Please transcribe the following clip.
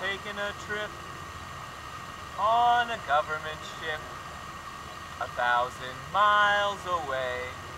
taking a trip on a government ship a thousand miles away.